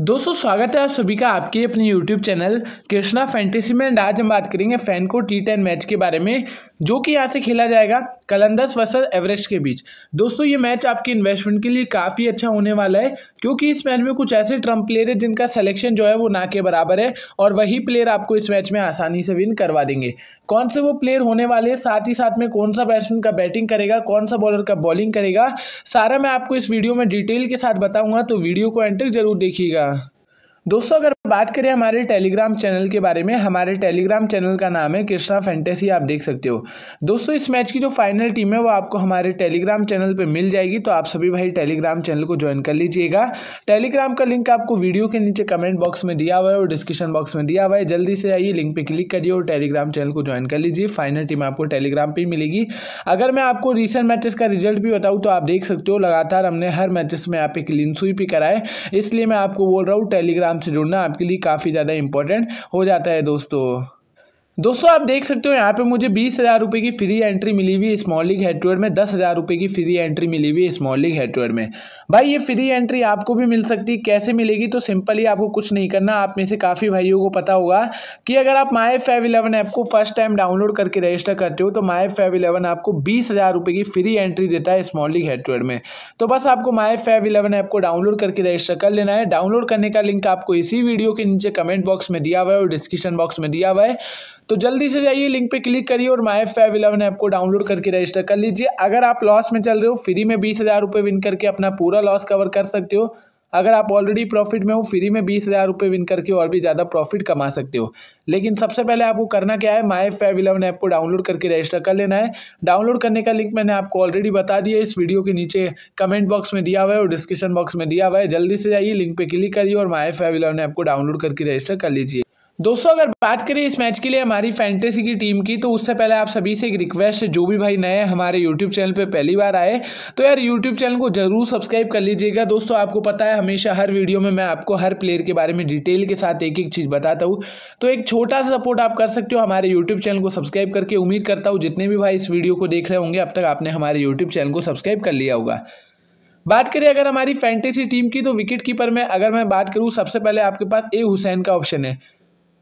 दोस्तों, स्वागत है आप सभी का आपके अपने यूट्यूब चैनल कृष्णा फैंटेसी में। एंड आज हम बात करेंगे फैनको टी टेन मैच के बारे में, जो कि यहाँ से खेला जाएगा कलंदस वर्सेस एवरेस्ट के बीच। दोस्तों, ये मैच आपके इन्वेस्टमेंट के लिए काफ़ी अच्छा होने वाला है, क्योंकि इस मैच में कुछ ऐसे ट्रंप प्लेयर है जिनका सिलेक्शन जो है वो ना के बराबर है, और वही प्लेयर आपको इस मैच में आसानी से विन करवा देंगे। कौन से वो प्लेयर होने वाले हैं? साथ ही साथ में कौन सा बैट्समैन का बैटिंग करेगा? कौन सा बॉलर का बॉलिंग करेगा? सारा मैं आपको इस वीडियो में डिटेल के साथ बताऊँगा तो वीडियो को तक ज़रूर देखिएगा। दोस्तों अगर बात करें हमारे टेलीग्राम चैनल के बारे में, हमारे टेलीग्राम चैनल का नाम है कृष्णा फैंटेसी आप देख सकते हो। दोस्तों, इस मैच की जो फाइनल टीम है, वो आपको हमारे टेलीग्राम चैनल पे मिल जाएगी तो आप सभी भाई टेलीग्राम चैनल को ज्वाइन कर लीजिएगा। टेलीग्राम का लिंक आपको वीडियो के नीचे कमेंट बॉक्स में दिया हुआ है और डिस्क्रिप्शन बॉक्स में दिया हुआ है। जल्दी से आइए लिंक पर क्लिक करिए और टेलीग्राम चैनल को ज्वाइन कर लीजिए। फाइनल टीम आपको टेलीग्राम पर मिलेगी। अगर मैं आपको रिसेंट मैचेस का रिज़ल्ट भी बताऊँ तो आप देख सकते हो, लगातार हमने हर मैचेस में यहाँ पे क्लीन स्वीप ही कराए इसलिए मैं आपको बोल रहा हूँ टेलीग्राम से जुड़ना लिए काफ़ी ज़्यादा इंपॉर्टेंट हो जाता है दोस्तों। दोस्तों, आप देख सकते हो यहाँ पे मुझे बीस हज़ार रुपये की फ्री एंट्री मिली हुई स्मॉल लीग हेडवेयर में। दस हज़ार रुपये की फ्री एंट्री मिली हुई स्मॉल लीग हेडवेयर में। भाई, ये फ्री एंट्री आपको भी मिल सकती है। कैसे मिलेगी? तो सिंपली आपको कुछ नहीं करना। आप में से काफ़ी भाइयों को पता होगा कि अगर आप माई फाइव इलेवन ऐप को फ़र्स्ट टाइम डाउनलोड करके रजिस्टर करते हो तो माई फाइव इलेवन आपको बीस हज़ार रुपये की फ्री एंट्री देता है स्मॉल लीग हेडवेयर में। तो बस आपको माई फाइव इलेवन ऐप को डाउनलोड करके रजिस्टर कर लेना है। डाउनलोड करने का लिंक आपको इसी वीडियो के नीचे कमेंट बॉक्स में दिया हुआ है और डिस्क्रिप्शन बॉक्स में दिया हुआ है। तो जल्दी से जाइए लिंक पे क्लिक करिए और माई फाइव इलेवन ऐप को डाउनलोड करके रजिस्टर कर लीजिए। अगर आप लॉस में चल रहे हो फ्री में बीस हज़ार रुपये विन करके अपना पूरा लॉस कवर कर सकते हो। अगर आप ऑलरेडी प्रॉफिट में हो फ्री में बीस हज़ार रुपये विन करके और भी ज़्यादा प्रॉफिट कमा सकते हो। लेकिन सबसे पहले आपको करना क्या है माई फाइव इलेवन ऐप को डाउनलोड करके रजिस्टर कर लेना है। डाउनलोड करने का लिंक मैंने आपको ऑलरेडी बता दिया इस वीडियो के नीचे कमेंट बॉक्स में दिया हुआ है और डिस्क्रिप्शन बॉक्स में दिया हुआ है। जल्दी से जाइए लिंक पर क्लिक करिए और माई फाइव इलेवन ऐप को डाउनलोड करके रजिस्टर कर लीजिए। दोस्तों, अगर बात करें इस मैच के लिए हमारी फैंटेसी की टीम की तो उससे पहले आप सभी से एक रिक्वेस्ट है जो भी भाई नए हमारे यूट्यूब चैनल पे पहली बार आए तो यार यूट्यूब चैनल को ज़रूर सब्सक्राइब कर लीजिएगा। दोस्तों, आपको पता है, हमेशा हर वीडियो में मैं आपको हर प्लेयर के बारे में डिटेल के साथ एक एक चीज़ बताता हूँ। तो एक छोटा सा सपोर्ट आप कर सकते हो हमारे यूट्यूब चैनल को सब्सक्राइब करके। उम्मीद करता हूँ, जितने भी भाई इस वीडियो को देख रहे होंगे, अब तक आपने हमारे यूट्यूब चैनल को सब्सक्राइब कर लिया होगा। बात करें अगर हमारी फैंटेसी टीम की तो विकेट कीपर में अगर मैं बात करूँ, सबसे पहले आपके पास ए हुसैन का ऑप्शन है।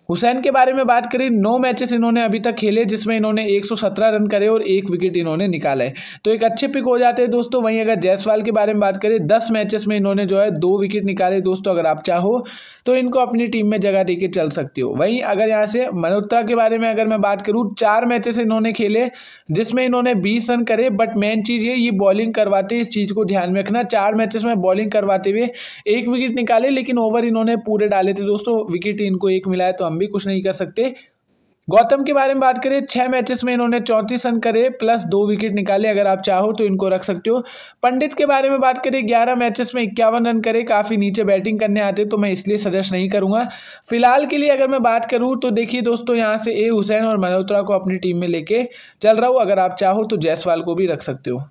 हुसैन के बारे में बात करें, नौ मैचेस इन्होंने अभी तक खेले, जिसमें इन्होंने 117 रन करे और एक विकेट इन्होंने निकाला है। तो एक अच्छे पिक हो जाते हैं दोस्तों, वहीं अगर जायसवाल के बारे में बात करें, दस मैचेस में इन्होंने जो है दो विकेट निकाले दोस्तों, अगर आप चाहो तो इनको अपनी टीम में जगह दे के चल सकते हो। वहीं अगर यहाँ से मल्होत्रा के बारे में अगर मैं बात करूँ, चार मैचेस इन्होंने खेले, जिसमें इन्होंने बीस रन करे बट मेन चीज़ ये ये बॉलिंग करवाते इस चीज़ को ध्यान में रखना। चार मैचेस में बॉलिंग करवाते हुए एक विकेट निकाले, लेकिन ओवर इन्होंने पूरे डाले थे दोस्तों विकेट इनको एक मिला है तो हम भी कुछ नहीं कर सकते। गौतम के बारे में बात करें, छह मैचेस में इन्होंने चौंतीस रन करे प्लस दो विकेट निकाले, अगर आप चाहो तो इनको रख सकते हो। पंडित के बारे में बात करें, ग्यारह मैचेस में इक्यावन रन करे, काफ़ी नीचे बैटिंग करने आते तो मैं इसलिए सजेस्ट नहीं करूँगा। फ़िलहाल के लिए अगर मैं बात करूँ तो देखिए दोस्तों, यहाँ से ए हुसैन और मल्होत्रा को अपनी टीम में लेके चल रहा हूँ, अगर आप चाहो तो जायसवाल को भी रख सकते हो।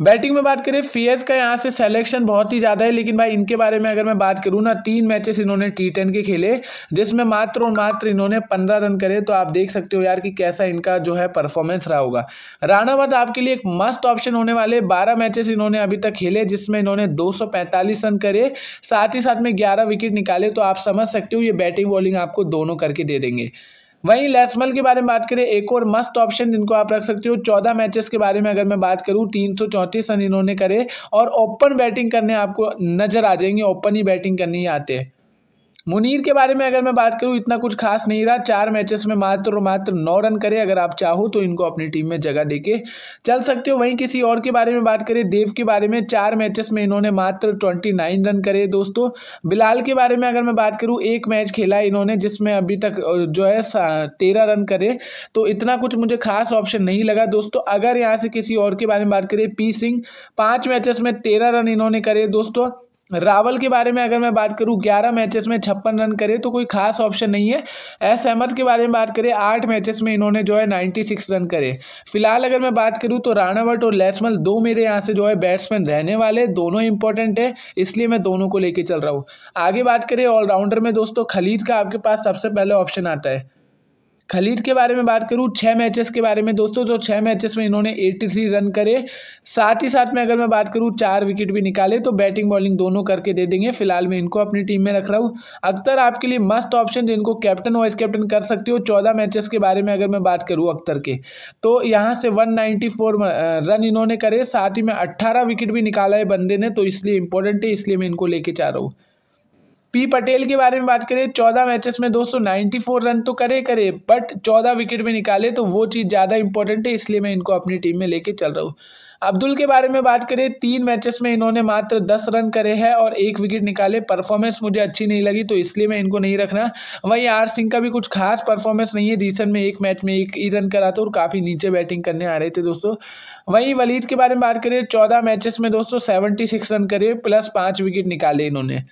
बैटिंग में बात करें फीएस का यहाँ से सिलेक्शन बहुत ही ज़्यादा है, लेकिन भाई इनके बारे में अगर मैं बात करूँ ना, तीन मैचेस इन्होंने टी टेन के खेले, जिसमें मात्र और मात्र इन्होंने पंद्रह रन करे तो आप देख सकते हो यार कि कैसा इनका जो है परफॉर्मेंस रहा होगा। राणावत आपके लिए एक मस्त ऑप्शन होने वाले, बारह मैचेस इन्होंने अभी तक खेले, जिसमें इन्होंने दो सौ पैंतालीस रन करे, साथ ही साथ में ग्यारह विकेट निकाले तो आप समझ सकते हो ये बैटिंग बॉलिंग आपको दोनों करके दे देंगे। वहीं लेसमल के बारे में बात करें, एक और मस्त ऑप्शन जिनको आप रख सकते हो, चौदह मैचेस के बारे में अगर मैं बात करूँ, तीन सौ चौंतीस रन इन्होंने करे और ओपन बैटिंग करने आपको नज़र आ जाएँगे ओपन ही बैटिंग करनी आते हैं। मुनीर के बारे में अगर मैं बात करूँ, इतना कुछ खास नहीं रहा। चार मैचेस में मात्र और मात्र नौ रन करे। अगर आप चाहो तो इनको अपनी टीम में जगह देके चल सकते हो। वहीं किसी और के बारे में बात करें, देव के बारे में, चार मैचेस में इन्होंने मात्र ट्वेंटी नाइन रन करे। दोस्तों, बिलाल के बारे में अगर मैं बात करूँ, एक मैच खेला इन्होंने, जिसमें अभी तक जो है तेरह रन करे। तो इतना कुछ मुझे खास ऑप्शन नहीं लगा। दोस्तों, अगर यहाँ से किसी और के बारे में बात करें, पी सिंह, पाँच मैचेस में तेरह रन इन्होंने करे। दोस्तों रावल के बारे में अगर मैं बात करूँ, ग्यारह मैचेस में छप्पन रन करे तो कोई खास ऑप्शन नहीं है। एस अहमद के बारे में बात करें, आठ मैचेस में इन्होंने जो है नाइन्टी सिक्स रन करे। फ़िलहाल अगर मैं बात करूँ तो राणावट और लेसमल दो मेरे यहाँ से जो है बैट्समैन रहने वाले, दोनों इंपॉर्टेंट है, इसलिए मैं दोनों को लेकर चल रहा हूँ। आगे बात करें ऑलराउंडर में दोस्तों, खलीद का आपके पास सबसे पहले ऑप्शन आता है। खलीद के बारे में बात करूँ छः मैचेस के बारे में, दोस्तों तो छः मैचेस में इन्होंने एट्टी थ्री रन करे, साथ ही साथ में अगर मैं बात करूँ, चार विकेट भी निकाले तो बैटिंग बॉलिंग दोनों करके दे देंगे। फ़िलहाल मैं इनको अपनी टीम में रख रहा हूँ। अख्तर, आपके लिए मस्त ऑप्शन जिनको कैप्टन वाइस कैप्टन कर सकते हो। चौदह मैचेस के बारे में अगर मैं बात करूँ अख्तर के तो यहाँ से वन रन इन्होंने करे, साथ ही में अट्ठारह विकेट भी निकाला है बंदे ने तो इसलिए इंपॉर्टेंट है, इसलिए मैं इनको लेके चाह रहा हूँ। पी पटेल के बारे में बात करें, चौदह मैचेस में दोस्तों नाइन्टी फोर रन तो करे करे बट चौदह विकेट में निकाले तो वो चीज़ ज़्यादा इंपॉर्टेंट है, इसलिए मैं इनको अपनी टीम में लेके चल रहा हूँ। अब्दुल के बारे में बात करें, तीन मैचेस में इन्होंने मात्र दस रन करे हैं और एक विकेट निकाले परफॉर्मेंस मुझे अच्छी नहीं लगी तो इसलिए मैं इनको नहीं रखना। वहीं आर सिंह का भी कुछ खास परफॉर्मेंस नहीं है रिसेंट में एक मैच में एक ही रन करा था और काफ़ी नीचे बैटिंग करने आ रहे थे दोस्तों। वहीं वलीद के बारे में बात करें, चौदह मैचेस में दोस्तों सेवेंटी रन करे प्लस पाँच विकेट निकाले इन्होंने।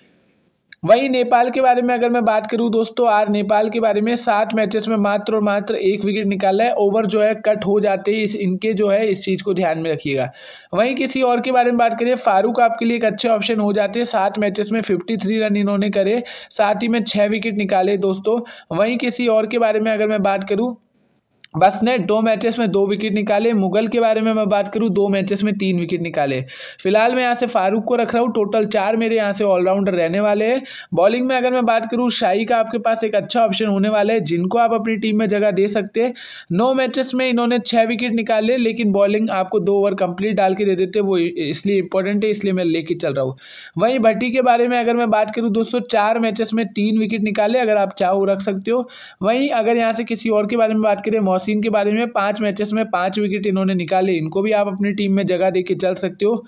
वहीं नेपाल के बारे में अगर मैं बात करूँ दोस्तों, आर नेपाल के बारे में, सात मैचेस में मात्र और मात्र एक विकेट निकाला है। ओवर जो है कट हो जाते हैं इस, इनके जो है, इस चीज़ को ध्यान में रखिएगा। वहीं किसी और के बारे में बात करिए फारूक आपके लिए एक अच्छे ऑप्शन हो जाते हैं। सात मैचेस में फिफ्टी थ्री रन इन्होंने करे, साथ ही में छः विकेट निकाले दोस्तों। वहीं किसी और के बारे में अगर मैं बात करूँ बस ने दो मैचेस में दो विकेट निकाले। मुगल के बारे में मैं बात करूँ, दो मैचेस में तीन विकेट निकाले। फ़िलहाल मैं यहाँ से फारूक को रख रहा हूँ, टोटल चार मेरे यहाँ से ऑलराउंडर रहने वाले हैं। बॉलिंग में अगर मैं बात करूँ शाही का आपके पास एक अच्छा ऑप्शन होने वाला है, जिनको आप अपनी टीम में जगह दे सकते हैं। नौ मैचेस में इन्होंने छः विकेट निकाले, लेकिन बॉलिंग आपको दो ओवर कंप्लीट डाल के दे देते वो इसलिए इंपॉर्टेंट है, इसलिए मैं लेके चल रहा हूँ। वहीं भट्टी के बारे में अगर मैं बात करूँ, दोस्तों, चार मैचेस में तीन विकेट निकाले, अगर आप चाहो रख सकते हो। वहीं अगर यहाँ से किसी और के बारे में बात करें मोहसिन के बारे में पाँच मैचेस में पाँच विकेट इन्होंने निकाले। इनको भी आप अपनी टीम में जगह दे के चल सकते हो।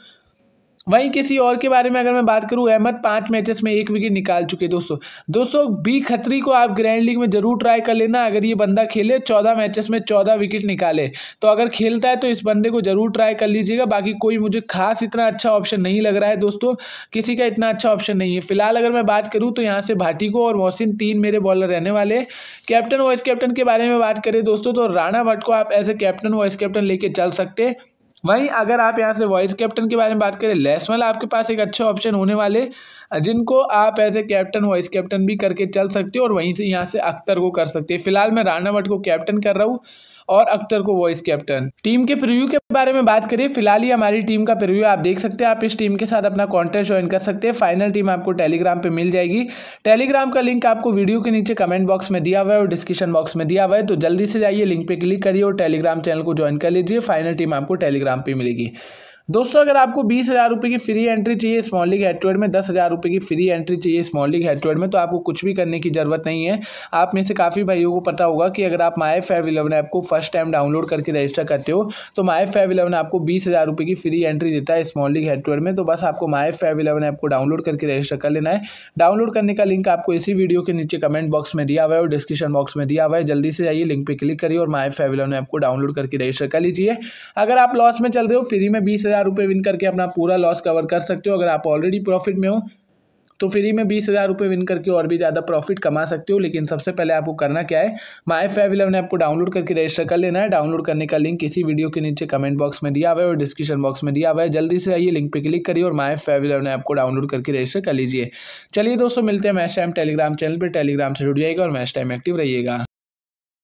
वहीं किसी और के बारे में अगर मैं बात करूँ, अहमद पाँच मैचेस में एक विकेट निकाल चुके दोस्तों। दोस्तों, बी खत्री को आप ग्रैंड लीग में ज़रूर ट्राई कर लेना, अगर ये बंदा खेले, चौदह मैचेस में चौदह विकेट निकाले। तो अगर खेलता है तो इस बंदे को ज़रूर ट्राई कर लीजिएगा। बाकी कोई मुझे खास इतना अच्छा ऑप्शन नहीं लग रहा है दोस्तों। किसी का इतना अच्छा ऑप्शन नहीं है। फ़िलहाल अगर मैं बात करूँ तो यहाँ से भाटी को और मोहसिन तीन मेरे बॉलर रहने वाले। कैप्टन वाइस कैप्टन के बारे में बात करें दोस्तों तो राणा भट्ट को आप as a captain vice captain लेके चल सकते। वहीं अगर आप यहाँ से वाइस कैप्टन के बारे में बात करें लेसमल आपके पास एक अच्छे ऑप्शन होने वाले, जिनको आप ए कैप्टन वाइस कैप्टन भी करके चल सकते हो और वहीं से यहाँ से अख्तर को कर सकते हैं। फ़िलहाल मैं राणावट को कैप्टन कर रहा हूँ। और अख्तर को वॉइस कैप्टन टीम के प्रिव्यू के बारे में बात करें फ़िलहाल ही हमारी टीम का प्रिव्यू आप देख सकते हैं. आप इस टीम के साथ अपना कॉन्टेस्ट ज्वाइन कर सकते हैं. फाइनल टीम आपको टेलीग्राम पे मिल जाएगी. टेलीग्राम का लिंक आपको वीडियो के नीचे कमेंट बॉक्स में दिया हुआ है और डिस्क्रिप्शन बॉक्स में दिया हुआ है. तो जल्दी से जाइए लिंक पे क्लिक करिए और टेलीग्राम चैनल को ज्वाइन कर लीजिए. फाइनल टीम आपको टेलीग्राम पर मिलेगी. दोस्तों, अगर आपको बीस हज़ार रुपये की फ्री एंट्री चाहिए स्मॉल लीग हेड में, दस हज़ार रुपये की फ्री एंट्री चाहिए स्मॉल लीग हेड में तो आपको कुछ भी करने की ज़रूरत नहीं है। आप में से काफ़ी भाइयों को पता होगा कि अगर आप माई फाइव इलेवन ऐप को फ़र्स्ट टाइम डाउनलोड करके रजिस्टर करते हो तो माई फाइव इलेवन आपको बीस हज़ार रुपये की फ्री एंट्री देता है स्मॉल लीग हेड में तो बस आपको माई फाइव इलेवन ऐप को डाउनलोड करके रजिस्टर कर लेना है। डाउनलोड करने का लिंक आपको इसी वीडियो के नीचे कमेंट बॉक्स में दिया हुआ है और डिस्क्रिप्शन बॉक्स में दिया हुआ है। जल्दी से जाइए लिंक पर क्लिक करिए और माई फाइव इलेवन ऐप को डाउनलोड करके रजिस्टर कर लीजिए। अगर आप लॉस में चल रहे हो फ्री में बीस हज़ार रुपये विन करके अपना पूरा लॉस कवर कर सकते हो। अगर आप ऑलरेडी प्रॉफिट में हो तो फ्री में बीस हज़ार रुपये विन करके और भी ज़्यादा प्रॉफिट कमा सकते हो। लेकिन सबसे पहले आपको करना क्या है? माई फाइव इलेवन आपको डाउनलोड करके रजिस्टर कर लेना है। डाउनलोड करने का लिंक इसी वीडियो के नीचे कमेंट बॉक्स में दिया हुआ है और डिस्क्रिप्शन बॉक्स में दिया हुआ है। जल्दी से आइए लिंक पर क्लिक करिए और माई फाइव इलेवन आपको डाउनलोड करके रजिस्टर कर लीजिए। चलिए दोस्तों, मिलते हैं मैच टाइम टेलीग्राम चैनल पर टेलीग्राम से जुड़ जाएगा और मैच टाइम एक्टिव रहिएगा।